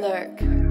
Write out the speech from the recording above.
Lurk.